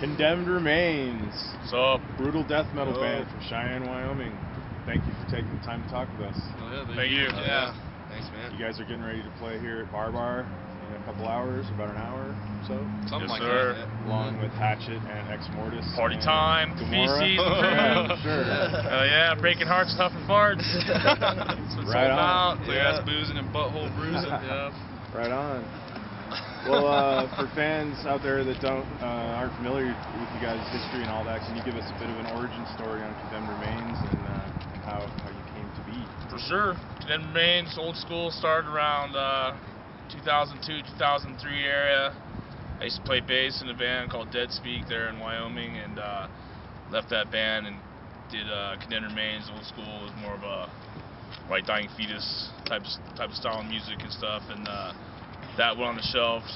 Condemned Remains, What's up? brutal death metal Yo. band from Cheyenne, Wyoming. Thank you for taking the time to talk with us. Oh, yeah, Thank you. Oh, yeah. Thanks, man. You guys are getting ready to play here at Bar Bar in a couple hours, about an hour or so, Something Yes, like sir. that. along with Hatchet and Ex Mortis. Party time, Gomorrah. feces. yeah, sure. Oh yeah, breaking hearts, huffing farts. That's what it's Right all about. Clear Yeah. ass boozing and butthole bruising. yeah. Right on. Well, uh, for fans out there that don't uh, aren't familiar with you guys' history and all that, can you give us a bit of an origin story on Condemned Remains and, uh, how, how you came to be? For sure. Condemned Remains, old school, started around uh, 2002, 2003 area. I used to play bass in a band called Dead Speak there in Wyoming, and uh, left that band and did uh, Condemned Remains, old school. Was more of a White Dying Fetus type type of style of music and stuff, and that went on the shelves.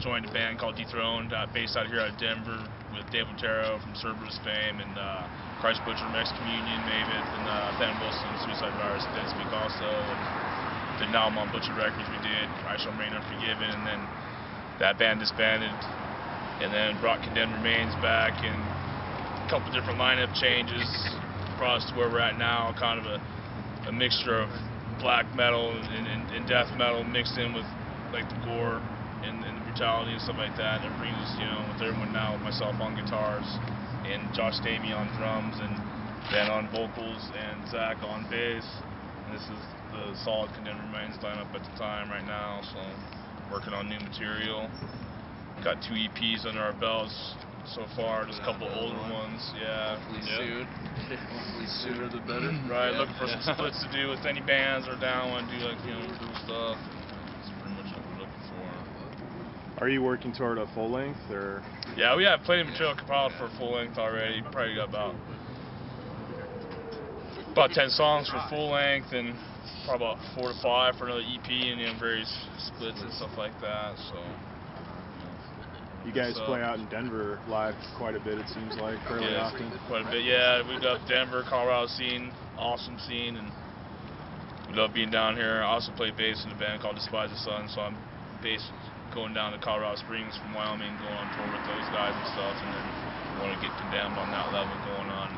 Joined a band called Dethroned, uh, based out here of Denver, with Dave Otero from Cerberus fame, and uh, Christ Butcher, Mex Communion, Mavid, and uh, Ben Wilson, from Suicide Virus, Dead Speak also. And the now on Butcher Records we did, I Shall Remain Unforgiven, and then that band disbanded, and then brought Condemned Remains back, and a couple different lineup changes us to where we're at now, kind of a, a mixture of black metal and, and, and death metal mixed in with like the gore and, and the brutality and stuff like that. And it brings you know, with everyone now, with myself on guitars and Josh Damey on drums and Ben on vocals and Zach on bass. And this is the solid Condemned Remains lineup at the time right now. So working on new material. Got two EPs under our belts so far, just a couple older ones. Yeah. Hopefully Yep. soon. Hopefully sooner the better. Right, Yeah. looking for some splits to do with any bands or down want to do like you know cool stuff. That's pretty much what we're looking for. Are you working toward a full length or? Yeah, we have plenty of material compiled for full length already. Probably got about about ten songs for full length and probably about four to five for another EP and then various splits and stuff like that. So You guys So- play out in Denver live quite a bit, it seems like, fairly yeah, often. quite a bit. Yeah, we love Denver, Colorado scene, awesome scene, and we love being down here. I also play bass in a band called Despise the Sun, so I'm bass going down to Colorado Springs from Wyoming, going on tour with those guys and stuff, and then want to get condemned on that level, going on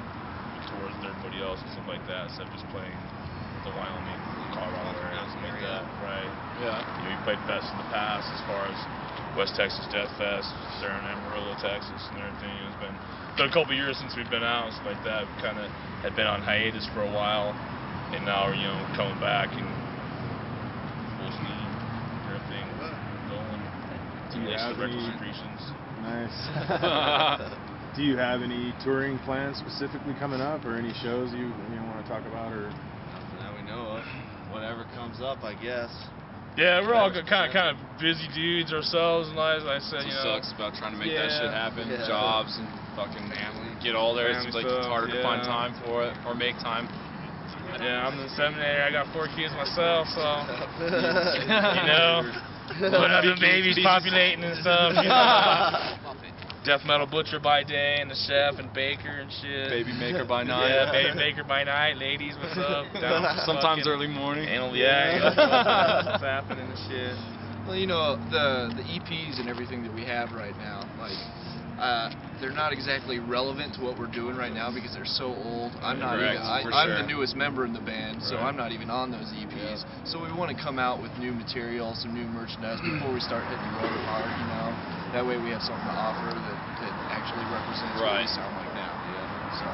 tours with everybody else and stuff like that, instead of just playing the Wyoming, Colorado area, and stuff like that. Right. Yeah. You know, we played best in the past as far as West Texas Death Fest, there in Amarillo, Texas, and everything. It's been been a couple years since we've been out and stuff like that. We kind of had been on hiatus for a while, and now we're you know coming back and full steam, everything going. Do you have the record any- secretions. Nice. Do you have any touring plans specifically coming up, or any shows you you want to talk about, or? Nothing that we know of. Whatever comes up, I guess. Yeah, we're all Whatever's kind of kind of busy dudes ourselves, and like I said, It you know. sucks about trying to make Yeah. that shit happen. Yeah. Jobs and fucking Family. get all there. It Family seems like it's stuff, harder to find yeah. time for it or make time. Yeah, I'm in the seminary. I got four kids myself, so you know, put up the babies populating and stuff. You know. Death metal butcher by day, and the chef and baker and shit. Baby maker by night. Yeah, baby maker by night. Ladies, what's up? Down Sometimes early morning. Anal, yeah, you know, what's happening and shit. Well, you know the the EPs and everything that we have right now, like uh, they're not exactly relevant to what we're doing right now because they're so old. I'm not Correct, even. I, I'm sure. the newest member in the band, so Right. I'm not even on those EPs. So we want to come out with new material, some new merchandise before we start hitting the road hard. You know, that way we have something to offer that, that actually represents what we sound like now. Yeah. So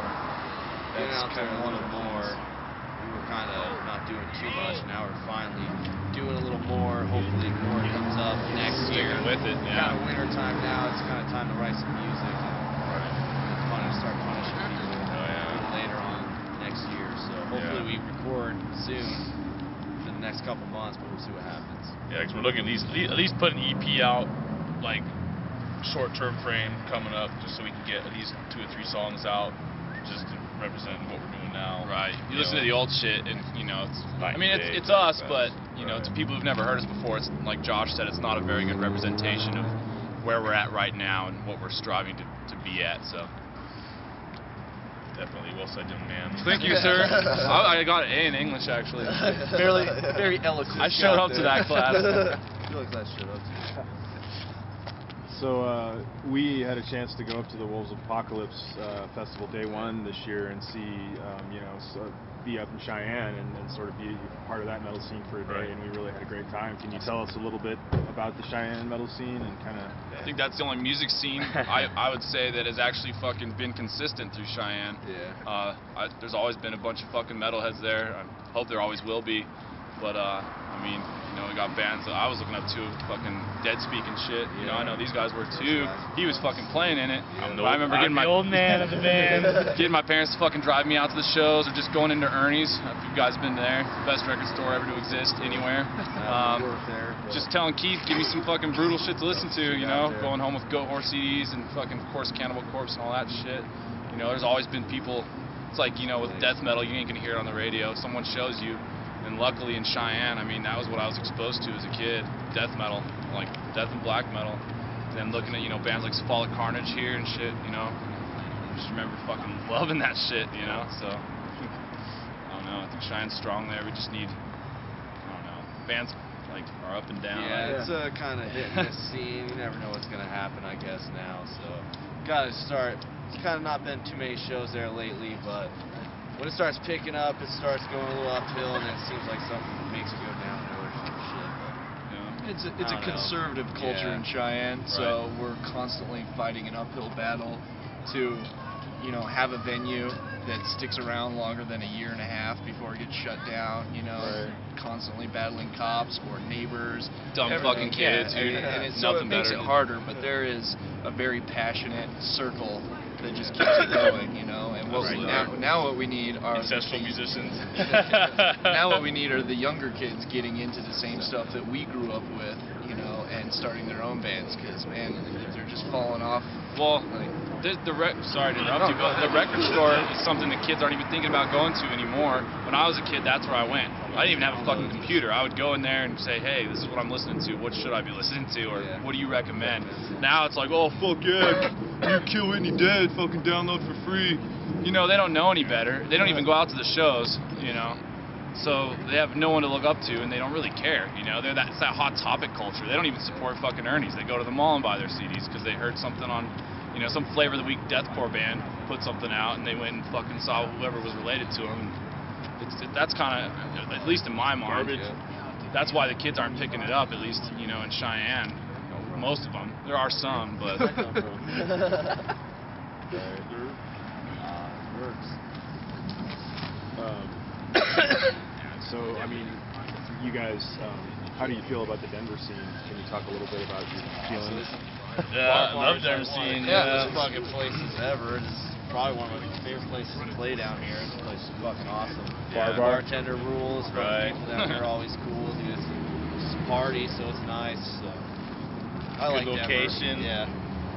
Getting that's out there kinda one of the more. We were kind of not doing too much. Now we're finally doing a little more. Hopefully, more comes up next year. With it, Kind of winter time now. It's kind of time to write some music. And it's fun to start punishing people Oh, yeah. later on next year. So hopefully we record soon for the next couple months, but we'll see what happens. Yeah, because we're looking at least at least put an EP out, like short-term frame coming up, just so we can get at least two or three songs out, just to represent what we're doing now. Right. You listen know. to the old shit, and you know, it's. I mean, it's it's us, like but that. you know, Right. to people who've never heard us before, it's like Josh said, it's not a very good representation of where we're at right now and what we're striving to, to be at. So. Definitely, well said, young man. Thank you, sir. I, I got an A in English actually. Fairly, very eloquent. I showed job up to that class. I feel like that showed up to So uh, we had a chance to go up to the Wolves of Apocalypse uh, festival day one this year and see, um, you know, so be up in Cheyenne and, and sort of be part of that metal scene for a day, Right. and we really had a great time. Can you tell us a little bit about the Cheyenne metal scene and kind of? I think that's the only music scene I, I would say that has actually fucking been consistent through Cheyenne. Yeah. Uh, I, there's always been a bunch of fucking metalheads there. I hope there always will be. But uh, I mean, you know, we got bands that I was looking up to, fucking Dead Speak and shit. You know, I know these guys were too. He was fucking playing in it. I'm the I old- remember I'm getting my old man of the band. getting my parents to fucking drive me out to the shows or just going into Ernie's. If you guys have been there, best record store ever to exist anywhere. Um, there. just telling Keith, give me some fucking brutal shit to listen to, you know, going home with Goat Horse CDs and fucking, of course, Cannibal Corpse and all that shit. You know, there's always been people, it's like, you know, with death metal, you ain't gonna hear it on the radio. Someone shows you. And luckily in Cheyenne, I mean, that was what I was exposed to as a kid, death metal, like death and black metal. And Then looking at, you know, bands like Cephalic Carnage here and shit, you know. I just remember fucking loving that shit, you know, so. I don't know, I think Cheyenne's strong there. We just need, I don't know, bands like are up and down. Yeah, it's a kind of hit and miss scene. You never know what's gonna happen, I guess now. So, gotta start. It's kind of not been too many shows there lately, but when it starts picking up, it starts going a little uphill, and it seems like something makes it go downhill or some shit. But You know? It's a, it's I a don't know. conservative culture Yeah. in Cheyenne, so we're constantly fighting an uphill battle to, you know, have a venue that sticks around longer than a year and a half before it gets shut down. You know, Right. constantly battling cops or neighbors, Dumb everything. fucking kids Yeah, who- and, and it, so nothing it makes better it harder. But there is a very passionate circle that just keeps it going. You know, and what we, now, now what we need are Ancestral musicians. now what we need are the younger kids getting into the same stuff that we grew up with, you know, and starting their own bands. Because man, they're just falling off. Well, the, the rec- sorry to interrupt you, but the record store is something that kids aren't even thinking about going to anymore. When I was a kid, that's where I went. I didn't even have a oh. fucking computer. I would go in there and say, hey, this is what I'm listening to. What should I be listening to? Or Yeah. what do you recommend? Now it's like, oh, fuck yeah, you kill Whitney Dead, fucking download for free. You know, they don't know any better. They don't even go out to the shows, you know. So they have no one to look up to, and they don't really care. You know, they're that it's that hot topic culture. They don't even support fucking Ernie's. They go to the mall and buy their CDs because they heard something on, you know, some flavor of the week deathcore band put something out, and they went and fucking saw whoever was related to them. It's, it, that's kind of, at least in my mind, that's why the kids aren't picking it up. At least you know in Cheyenne, most of them. There are some, but uh, works. Um, so, I mean, you guys, um, how do you feel about the Denver scene? Can you talk a little bit about your feelings? Yeah, I love Denver scene. Yeah, Yeah, best fucking places ever. It's probably one of my favorite places to play down here. This place is fucking awesome. Bar Yeah, bar? Bartender rules. Right. People down here are always cool, dude. It's, it's a party, so it's nice. So. I Good like Denver. location. Yeah.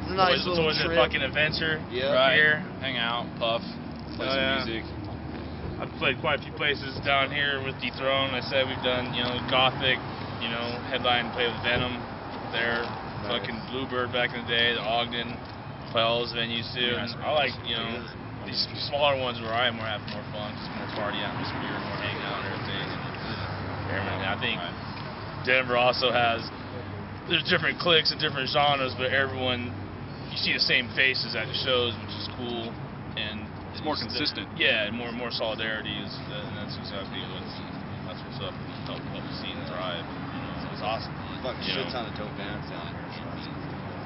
It's a Always, nice it's little always a trip. fucking adventure. Yeah. right, Here. hang out, puff, play Oh, some yeah. music. I've played quite a few places down here with Dethrone. I said we've done, you know, Gothic, you know, headline play with Venom there, fucking Bluebird back in the day, the Ogden, play all those venues too. And I like, you know, these smaller ones where I am where I have more fun, just more party atmosphere, more hanging out and everything. And I think Denver also has there's different cliques and different genres, but everyone you see the same faces at the shows, which is cool. And It's more the- consistent. yeah, and more more solidarity is, uh, and that's exactly what's that's what's up. Help help the scene thrive. You know, it's awesome. Fucking You shit know. ton of dope bands down here. So that's cool.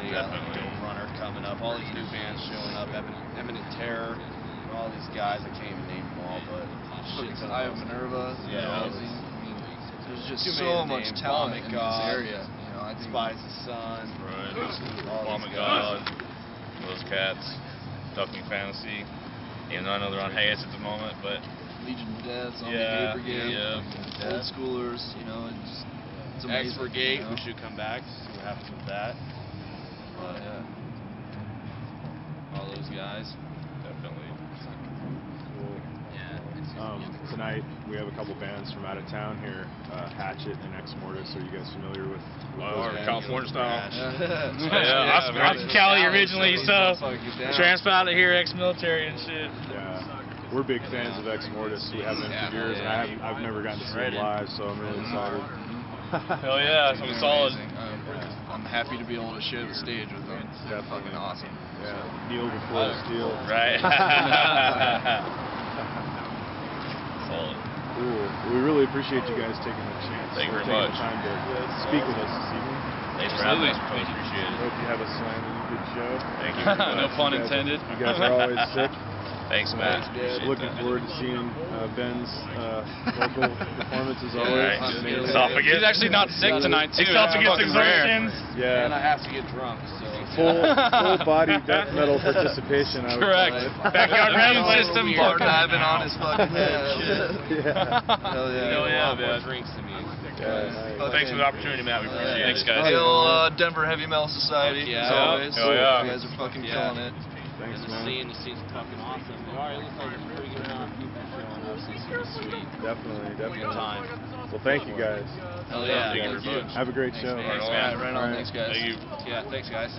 They got like Definitely. Dope Runner coming up. All these new bands showing up. Eminent, Eminent Terror. All these guys. I can't even name them all, but shit ton Eye of of Minerva, Yeah. Rousing. I mean, there's just Too so much name. talent Vomit in God. this area. You know, I think Spies the Sun. Right. All Oh these my guys. God, those cats, Ducking Fantasy. Even though I know they're on hiatus at the moment, but Legion of Death, Zombie Yeah, Gay Brigade, yeah. old schoolers. You know, it just it's amazing. X Brigade. you know? We should come back. See what happens with that. But Yeah. all those guys. definitely. Cool. Um, tonight we have a couple bands from out of town here, uh, Hatchet and Ex Mortis. Are you guys familiar with? with those our? California style. Yeah. Yeah, I'm, I'm from Cali originally, so Transfer transplanted here, ex-military and shit. Yeah, we're big fans of Ex Mortis. We have them for years, and I haven't, I've never gotten to see them live, so I'm really excited. Hell yeah, They're something solid. amazing. I'm, I'm I'm happy to be able to share the stage with them. It's Definitely. fucking awesome. Yeah. Kneel before the steel. Right. Solid. Cool. We really appreciate you guys taking the chance. Thank you very taking much. the time to uh, speak with us this evening. Thanks for having us. Really appreciate it. Hope you have a slamming good show. Thank you. very no pun You guys- intended. You guys are always sick. Thanks, Matt. Appreciate Looking that. forward to seeing uh, Ben's uh, vocal performance as All always. right. Esophagus. He's actually not sick tonight too. Esophagus That's fucking rare. exertions. Yeah. And I have to get drunk, so. Full full body death metal participation. I Correct. Backyard Immune system Hard fucking- diving on his fucking head. yeah. Hell yeah. Hell yeah, man. drinks than me. Yeah, nice. Thanks for the opportunity, Matt. We appreciate it. Thanks, guys. Hail uh, Denver Heavy Metal Society, Yeah. as always. Hell yeah. You guys are fucking Yeah. killing it. Thanks, and the man. scene, the scene's fucking awesome. It already looks like a pretty good amount of people showing up, so it's gonna sweet. Definitely, definitely. Good time. Well, thank you guys. Hell yeah. Thank you Thank very much. Have a great show. Thanks, All right, right on. All right. Thanks, guys. Thank you. Yeah, thanks guys.